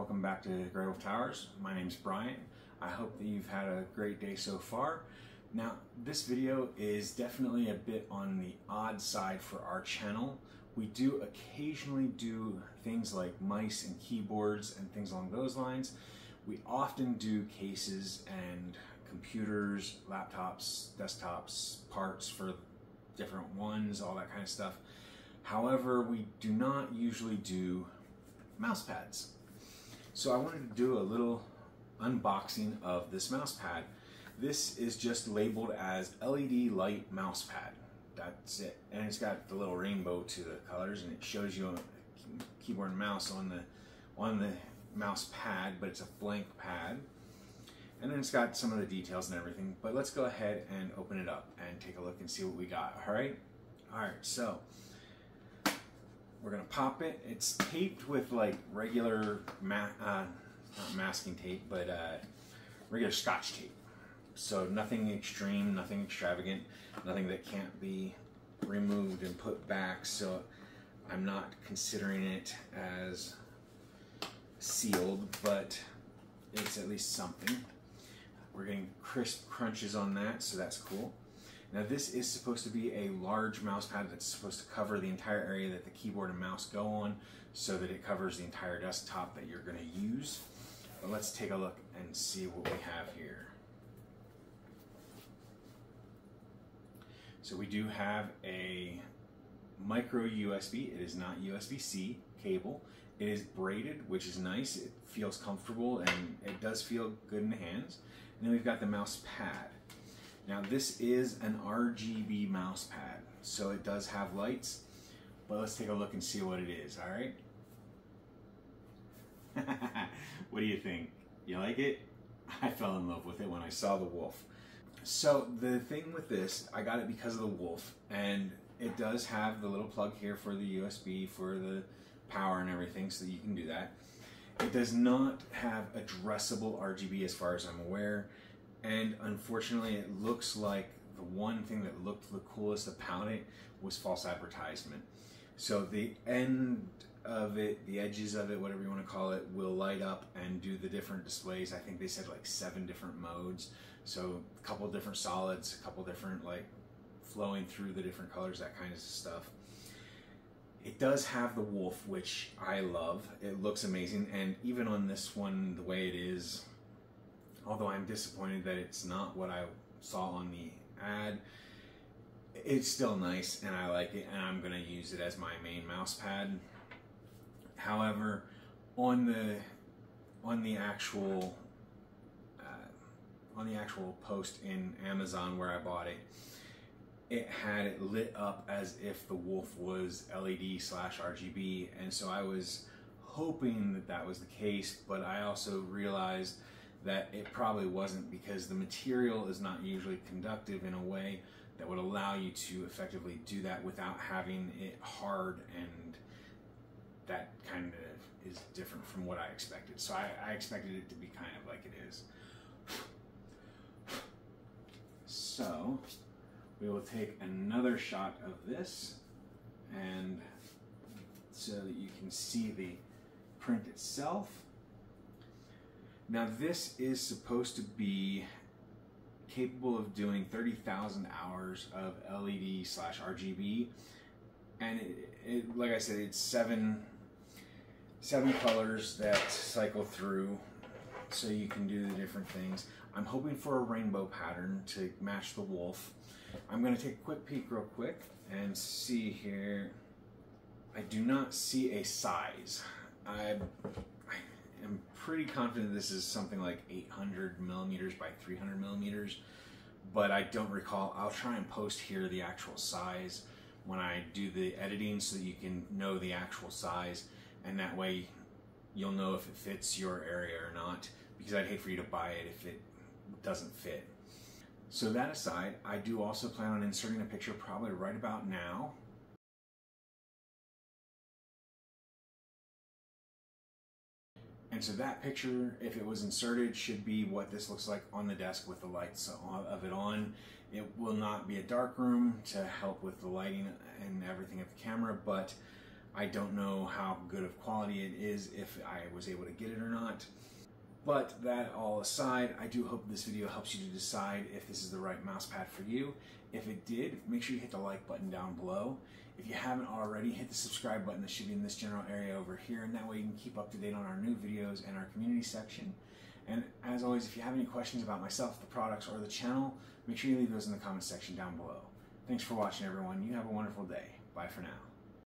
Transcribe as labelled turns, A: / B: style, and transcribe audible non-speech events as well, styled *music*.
A: welcome back to Grey Wolf Towers. My name is Brian. I hope that you've had a great day so far. Now, this video is definitely a bit on the odd side for our channel. We do occasionally do things like mice and keyboards and things along those lines. We often do cases and computers, laptops, desktops, parts for different ones, all that kind of stuff. However, we do not usually do mouse pads. So I wanted to do a little unboxing of this mouse pad. This is just labeled as LED light mouse pad. That's it. And it's got the little rainbow to the colors and it shows you a keyboard and mouse on the on the mouse pad, but it's a blank pad. And then it's got some of the details and everything. But let's go ahead and open it up and take a look and see what we got. All right. All right. So we're gonna pop it. It's taped with like regular ma uh, not masking tape, but uh, regular scotch tape. So nothing extreme, nothing extravagant, nothing that can't be removed and put back. So I'm not considering it as sealed, but it's at least something. We're getting crisp crunches on that, so that's cool. Now this is supposed to be a large mouse pad that's supposed to cover the entire area that the keyboard and mouse go on so that it covers the entire desktop that you're going to use. But let's take a look and see what we have here. So we do have a micro USB. It is not USB-C cable. It is braided, which is nice. It feels comfortable and it does feel good in the hands. And then we've got the mouse pad. Now this is an RGB mouse pad, so it does have lights, but let's take a look and see what it is, all right? *laughs* what do you think? You like it? *laughs* I fell in love with it when I saw the wolf. So the thing with this, I got it because of the wolf, and it does have the little plug here for the USB, for the power and everything, so that you can do that. It does not have addressable RGB as far as I'm aware and unfortunately it looks like the one thing that looked the coolest about it was false advertisement. So the end of it the edges of it whatever you want to call it will light up and do the different displays. I think they said like seven different modes. So a couple different solids a couple different like flowing through the different colors that kind of stuff. It does have the wolf which i love. It looks amazing. And even on this one the way it is although I'm disappointed that it's not what I saw on the ad, it's still nice and I like it and I'm going to use it as my main mouse pad. However, on the on the actual uh, on the actual post in Amazon where I bought it, it had it lit up as if the wolf was LED slash RGB, and so I was hoping that that was the case, but I also realized that it probably wasn't because the material is not usually conductive in a way that would allow you to effectively do that without having it hard and that kind of is different from what I expected. So I, I expected it to be kind of like it is. So we will take another shot of this and so that you can see the print itself. Now this is supposed to be capable of doing 30,000 hours of LED slash RGB and it, it, like I said it's seven seven colors that cycle through so you can do the different things. I'm hoping for a rainbow pattern to match the wolf. I'm going to take a quick peek real quick and see here. I do not see a size. I am pretty confident this is something like 800 millimeters by 300 millimeters, but I don't recall. I'll try and post here the actual size when I do the editing so that you can know the actual size, and that way you'll know if it fits your area or not, because I'd hate for you to buy it if it doesn't fit. So that aside, I do also plan on inserting a picture probably right about now And so that picture, if it was inserted, should be what this looks like on the desk with the lights of it on. It will not be a dark room to help with the lighting and everything of the camera, but I don't know how good of quality it is if I was able to get it or not. But that all aside, I do hope this video helps you to decide if this is the right mouse pad for you. If it did, make sure you hit the like button down below. If you haven't already, hit the subscribe button that should be in this general area over here, and that way you can keep up to date on our new videos and our community section. And as always, if you have any questions about myself, the products, or the channel, make sure you leave those in the comment section down below. Thanks for watching, everyone. You have a wonderful day. Bye for now.